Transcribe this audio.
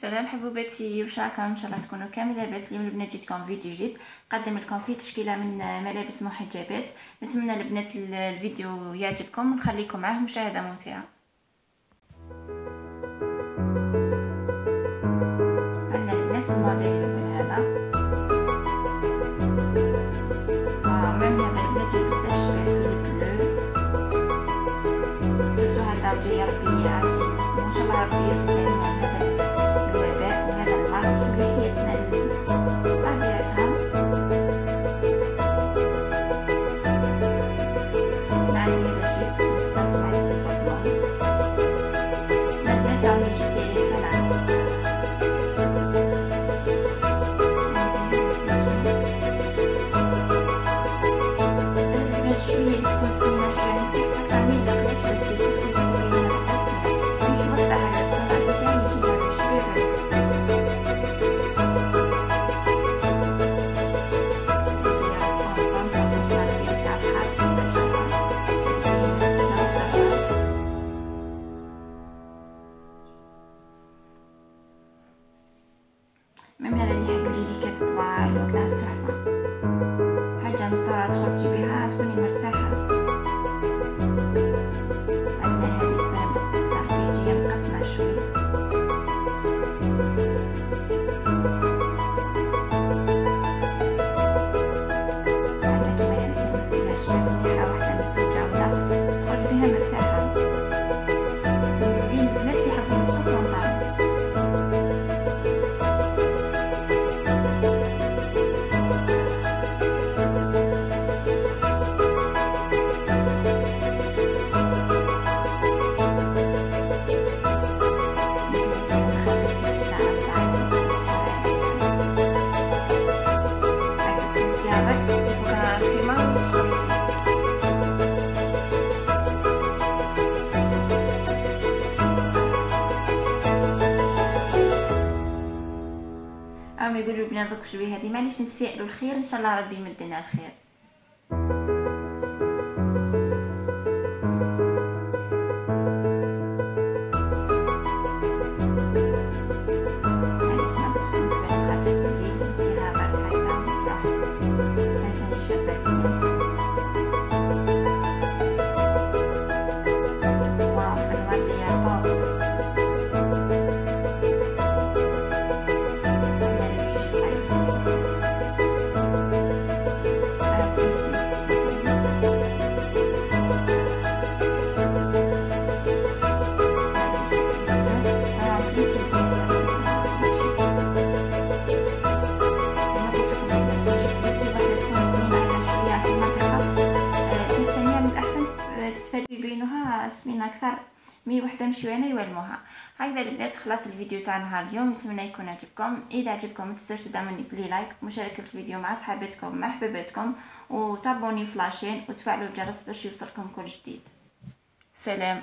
سلام حبوباتي واش راكم إن شاء الله تكونوا كامل لاباس اليوم البنات جيتكم فيديو جديد. قدم لكم فيه تشكيله من ملابس محجبات نتمنى البنات الفيديو يعجبكم. ونخليكم معاه مشاهدة ممتعة. عندنا البنات الموديل هذا. ميم هذا البنات جاي بزاف شبيه في البلو. الله ربيع في ميم راهم يقولوا البنات دوك شوية هذه. معليش نتفائلوا الخير. إن شاء الله ربي يمدنا الخير. سنين أكثر. مي وحدة نمشيو هنا يولموها هكذا البنات خلاص الفيديو. تاع نهار اليوم. نتمنى يكون عجبكم إذا عجبكم ما تنساوش تدعموني ب les likes مشاركة الفيديو مع صحاباتكم مع حبيباتكم وت abonner ف la chaîne وتفعلوا الجرس باش يوصلكم كل جديد. سلام.